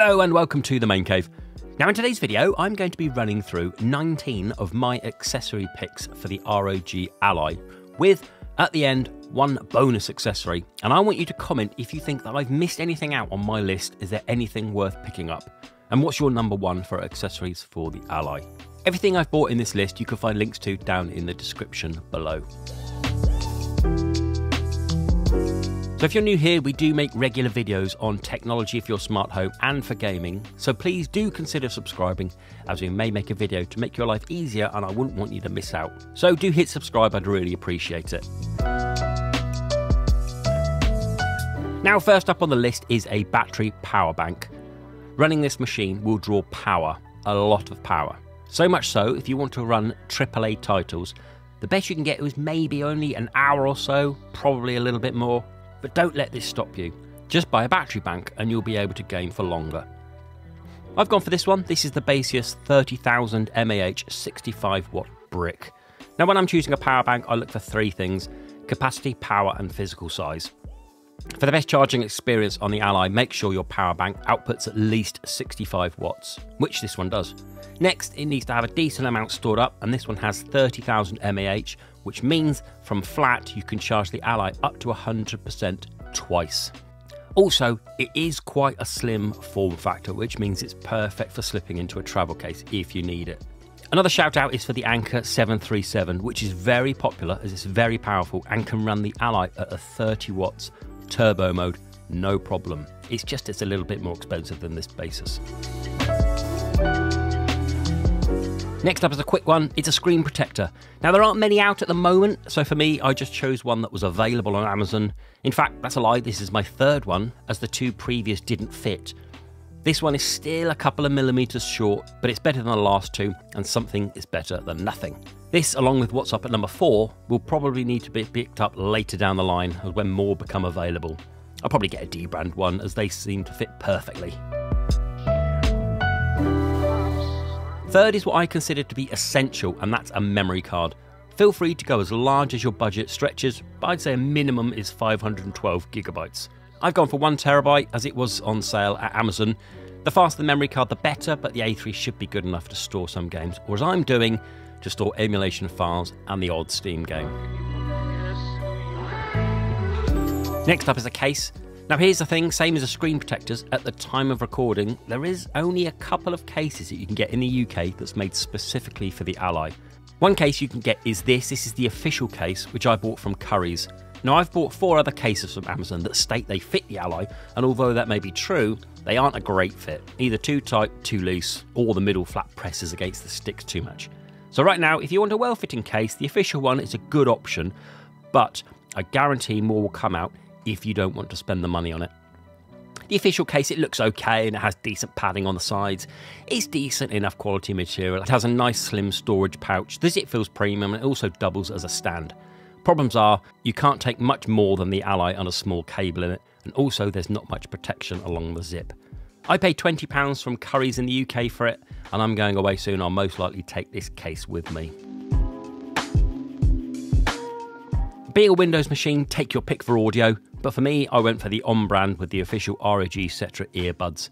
Hello and welcome to the Main Cave. Now, in today's video, I'm going to be running through 19 of my accessory picks for the ROG Ally, with, at the end, one bonus accessory. And I want you to comment if you think that I've missed anything out on my list. Is there anything worth picking up? And what's your number one for accessories for the Ally? Everything I've bought in this list you can find links to down in the description below. So if you're new here, we do make regular videos on technology for your smart home and for gaming. So please do consider subscribing as we may make a video to make your life easier and I wouldn't want you to miss out. So do hit subscribe, I'd really appreciate it. Now first up on the list is a battery power bank. Running this machine will draw power, a lot of power. So much so, if you want to run AAA titles, the best you can get is maybe only an hour or so, probably a little bit more. But don't let this stop you. Just buy a battery bank and you'll be able to game for longer. I've gone for this one. This is the Baseus 30,000 mAh 65 watt brick. Now, when I'm choosing a power bank, I look for three things capacity, power, and physical size. For the best charging experience on the Ally, make sure your power bank outputs at least 65 watts, which this one does. Next, it needs to have a decent amount stored up, and this one has 30,000 mAh, which means from flat you can charge the Ally up to 100% twice. Also, it is quite a slim form factor, which means it's perfect for slipping into a travel case if you need it. Another shout out is for the Anker 737, which is very popular as it's very powerful and can run the Ally at a 30 watts turbo mode, no problem. It's just it's a little bit more expensive than this Baseus. Next up is a quick one. It's a screen protector. Now, there aren't many out at the moment, so for me, I just chose one that was available on Amazon. In fact, that's a lie, this is my third one, as the two previous didn't fit. This one is still a couple of millimetres short, but it's better than the last two, and something is better than nothing. This, along with what's up at number four, will probably need to be picked up later down the line as when more become available. I'll probably get a dbrand one as they seem to fit perfectly. Third is what I consider to be essential, and that's a memory card. Feel free to go as large as your budget stretches, but I'd say a minimum is 512 gigabytes. I've gone for 1 terabyte as it was on sale at Amazon. The faster the memory card, the better, but the A3 should be good enough to store some games, or as I'm doing, to store emulation files and the odd Steam game. Next up is a case. Now, here's the thing same as the screen protectors, at the time of recording, there is only a couple of cases that you can get in the UK that's made specifically for the Ally. One case you can get is this this is the official case, which I bought from Currys. Now, I've bought four other cases from Amazon that state they fit the Ally, and although that may be true, they aren't a great fit. Either too tight, too loose, or the middle flap presses against the sticks too much. So, right now, if you want a well fitting case, the official one is a good option, but I guarantee more will come out if you don't want to spend the money on it. The official case, it looks okay and it has decent padding on the sides. It's decent enough quality material. It has a nice slim storage pouch. The zip feels premium and it also doubles as a stand. Problems are, you can't take much more than the Ally on a small cable in it, and also there's not much protection along the zip. I paid £20 from Currys in the UK for it, and I'm going away soon. I'll most likely take this case with me. Being a Windows machine, take your pick for audio. But for me, I went for the on brand with the official ROG Cetra earbuds.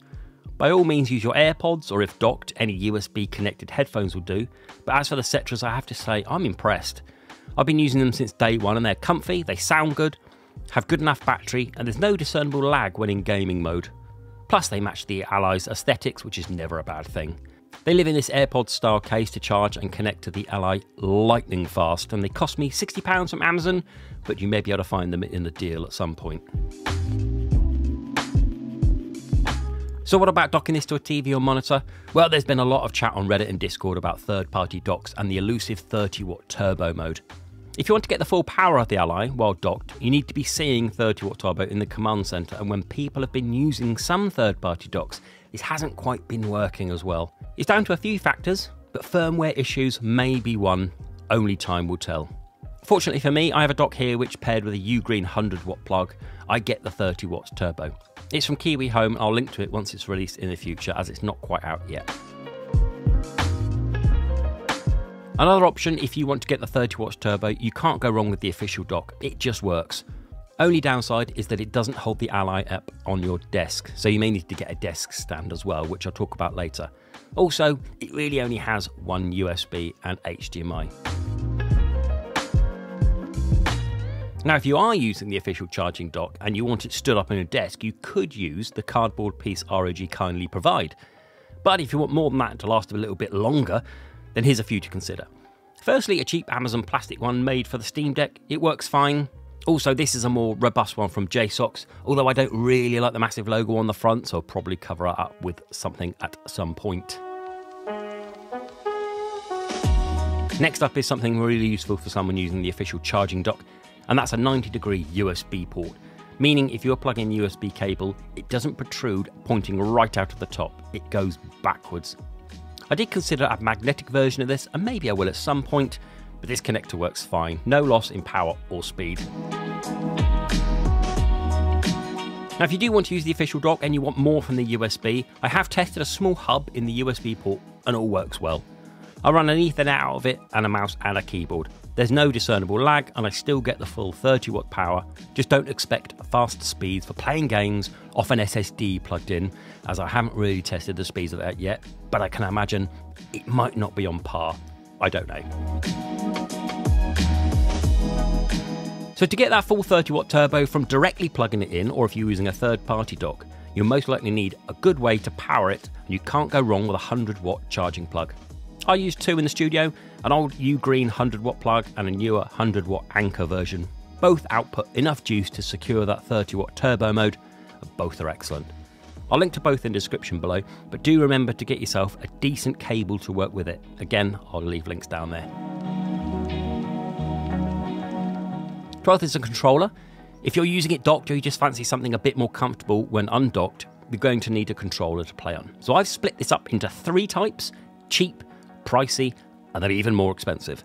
By all means, use your AirPods or if docked, any USB connected headphones will do. But as for the Cetras, I have to say, I'm impressed. I've been using them since day one and they're comfy, they sound good, have good enough battery, and there's no discernible lag when in gaming mode. Plus, they match the Ally's aesthetics, which is never a bad thing. They live in this AirPod style case to charge and connect to the Ally lightning fast, and they cost me £60 from Amazon, but you may be able to find them in the deal at some point. So, what about docking this to a TV or monitor? Well, there's been a lot of chat on Reddit and Discord about third party docks and the elusive 30 watt turbo mode. If you want to get the full power of the Ally while docked, you need to be seeing 30 watt turbo in the command center, and when people have been using some third party docks, this hasn't quite been working as well. It's down to a few factors, but firmware issues may be one, only time will tell. Fortunately for me, I have a dock here which paired with a Ugreen 100 watt plug, I get the 30 watts turbo. It's from KiwiHome, I'll link to it once it's released in the future as it's not quite out yet. Another option, if you want to get the 30 watts turbo, you can't go wrong with the official dock. It just works. Only downside is that it doesn't hold the Ally app on your desk, so you may need to get a desk stand as well, which I'll talk about later. Also, it really only has one USB and HDMI. Now, if you are using the official charging dock and you want it stood up on your desk, you could use the cardboard piece ROG kindly provide. But if you want more than that to last a little bit longer, then here's a few to consider. Firstly, a cheap Amazon plastic one made for the Steam Deck. It works fine. Also, this is a more robust one from JSAUX, although I don't really like the massive logo on the front, so I'll probably cover it up with something at some point. Next up is something really useful for someone using the official charging dock, and that's a 90 degree USB port. Meaning, if you're plugging the USB cable, it doesn't protrude pointing right out of the top, it goes backwards. I did consider a magnetic version of this, and maybe I will at some point, but this connector works fine, no loss in power or speed. Now, if you do want to use the official dock and you want more from the USB, I have tested a small hub in the USB port and all works well. I run an Ethernet out of it and a mouse and a keyboard. There's no discernible lag and I still get the full 30 watt power. Just don't expect fast speeds for playing games off an SSD plugged in, as I haven't really tested the speeds of that yet, but I can imagine it might not be on par. I don't know. So to get that full 30 watt turbo from directly plugging it in, or if you're using a third party dock, you'll most likely need a good way to power it, and you can't go wrong with a 100 watt charging plug. I use two in the studio, an old Ugreen 100 watt plug and a newer 100 watt Anker version. Both output enough juice to secure that 30 watt turbo mode, and both are excellent. I'll link to both in the description below, but do remember to get yourself a decent cable to work with it. Again, I'll leave links down there. 12th is a controller. If you're using it docked or you just fancy something a bit more comfortable when undocked, you're going to need a controller to play on. So I've split this up into three types cheap, pricey, and they're even more expensive.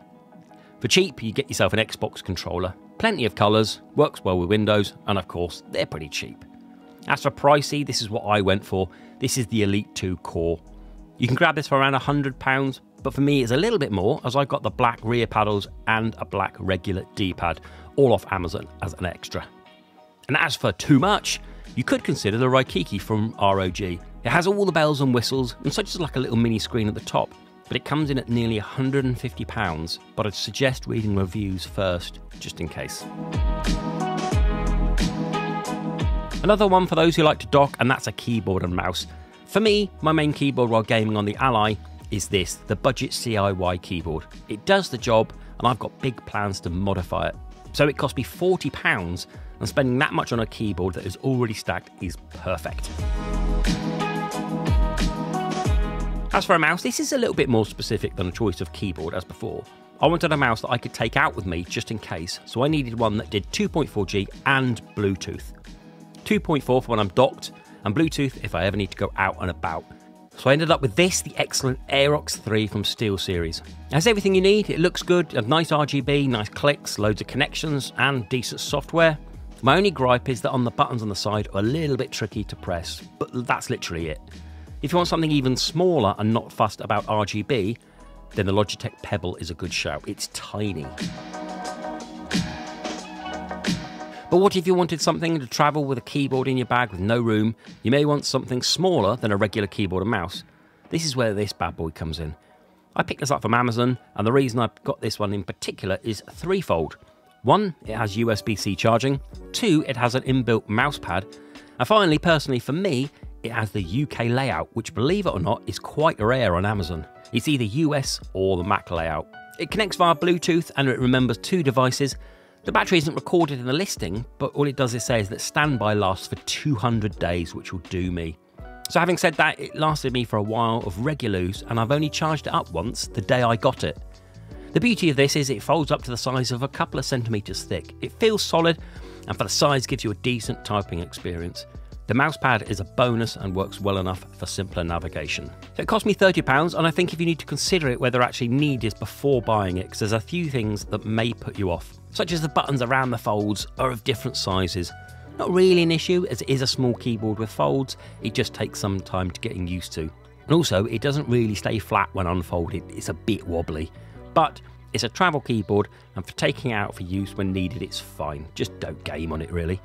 For cheap, you get yourself an Xbox controller, plenty of colours, works well with Windows, and of course, they're pretty cheap. As for pricey, this is what I went for. This is the Elite 2 Core. You can grab this for around £100, but for me it's a little bit more as I've got the black rear paddles and a black regular D-pad, all off Amazon as an extra. And as for too much, you could consider the Raikiri from ROG. It has all the bells and whistles, and such as like a little mini screen at the top, but it comes in at nearly £150, but I'd suggest reading reviews first, just in case. Another one for those who like to dock, and that's a keyboard and mouse. For me, my main keyboard while gaming on the Ally is this, the Budget CIY keyboard. It does the job, and I've got big plans to modify it. So it cost me £40, and spending that much on a keyboard that is already stacked is perfect. As for a mouse, this is a little bit more specific than a choice of keyboard as before. I wanted a mouse that I could take out with me just in case, so I needed one that did 2.4G and Bluetooth. 2.4 for when I'm docked, and Bluetooth if I ever need to go out and about. So I ended up with this, the excellent Aerox 3 from SteelSeries. It has everything you need, it looks good, a nice RGB, nice clicks, loads of connections, and decent software. My only gripe is that on the buttons on the side are a little bit tricky to press, but that's literally it. If you want something even smaller and not fussed about RGB, then the Logitech Pebble is a good shout. It's tiny. But what if you wanted something to travel with a keyboard in your bag with no room? You may want something smaller than a regular keyboard and mouse. This is where this bad boy comes in. I picked this up from Amazon, and the reason I've got this one in particular is threefold. One, it has USB C charging. Two, it has an inbuilt mouse pad. And finally, personally for me, it has the UK layout, which, believe it or not, is quite rare on Amazon. It's either US or the Mac layout. It connects via Bluetooth and it remembers two devices. The battery isn't recorded in the listing, but all it does is say is that standby lasts for 200 days, which will do me. So, having said that, it lasted me for a while of regular use, and I've only charged it up once the day I got it. The beauty of this is it folds up to the size of a couple of centimetres thick. It feels solid, and for the size, gives you a decent typing experience. The mousepad is a bonus and works well enough for simpler navigation. It cost me £30 and I think if you need to consider it whether actually need is before buying it because there's a few things that may put you off, such as the buttons around the folds are of different sizes. Not really an issue as it is a small keyboard with folds, it just takes some time to getting used to. And also, it doesn't really stay flat when unfolded, it's a bit wobbly. But It's a travel keyboard, and for taking out for use when needed, it's fine. Just don't game on it, really.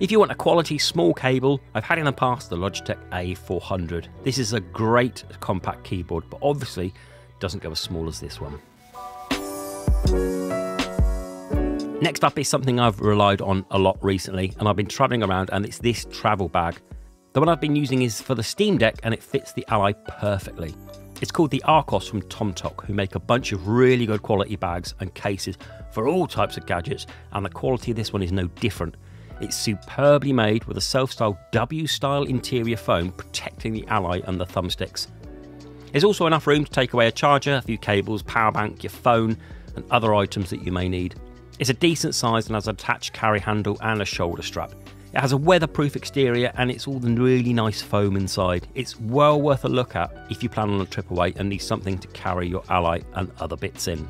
If you want a quality small cable, I've had in the past the Logitech A400. This is a great compact keyboard, but obviously doesn't go as small as this one. Next up is something I've relied on a lot recently, and I've been travelling around, and it's this travel bag. The one I've been using is for the Steam Deck, and it fits the Ally perfectly. It's called the Arccos from Tomtoc, who make a bunch of really good quality bags and cases for all types of gadgets, and the quality of this one is no different. It's superbly made with a self-styled W-style interior foam protecting the Ally and the thumbsticks. There's also enough room to take away a charger, a few cables, power bank, your phone, and other items that you may need. It's a decent size and has an attached carry handle and a shoulder strap. It has a weatherproof exterior and it's all the really nice foam inside. It's well worth a look at if you plan on a trip away and need something to carry your ally and other bits in.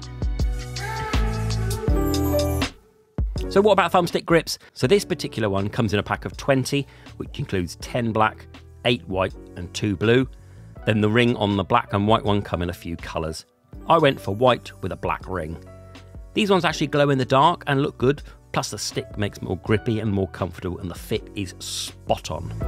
So what about thumbstick grips? So this particular one comes in a pack of 20, which includes 10 black, 8 white and 2 blue. Then the ring on the black and white one come in a few colours. I went for white with a black ring. These ones actually glow in the dark and look good, plus the stick makes more grippy and more comfortable and the fit is spot on.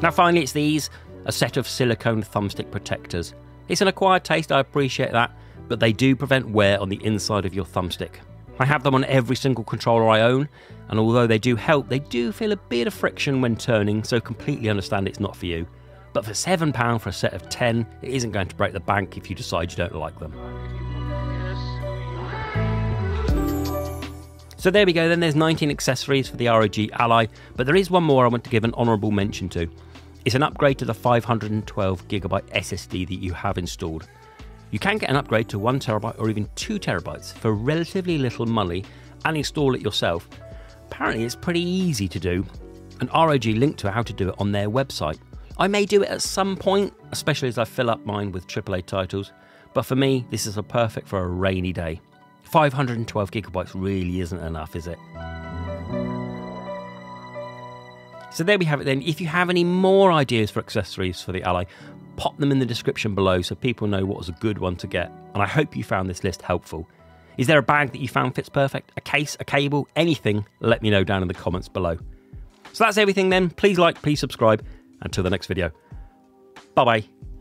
Now finally it's these, a set of silicone thumbstick protectors. It's an acquired taste, I appreciate that, but they do prevent wear on the inside of your thumbstick. I have them on every single controller I own, and although they do help, they do feel a bit of friction when turning, so completely understand it's not for you. But for £7 for a set of 10, it isn't going to break the bank if you decide you don't like them. So there we go, then there's 19 accessories for the ROG Ally, but there is one more I want to give an honourable mention to. It's an upgrade to the 512GB SSD that you have installed. You can get an upgrade to 1TB or even 2TB for relatively little money and install it yourself. Apparently, it's pretty easy to do, and ROG linked to how to do it on their website. I may do it at some point, especially as I fill up mine with AAA titles, but for me, this is a perfect for a rainy day. 512 gigabytes really isn't enough, is it? So there we have it then. If you have any more ideas for accessories for the Ally, pop them in the description below so people know what was a good one to get. And I hope you found this list helpful. Is there a bag that you found fits perfect? A case, a cable, anything? Let me know down in the comments below. So that's everything then. Please like, please subscribe, until the next video. Bye bye.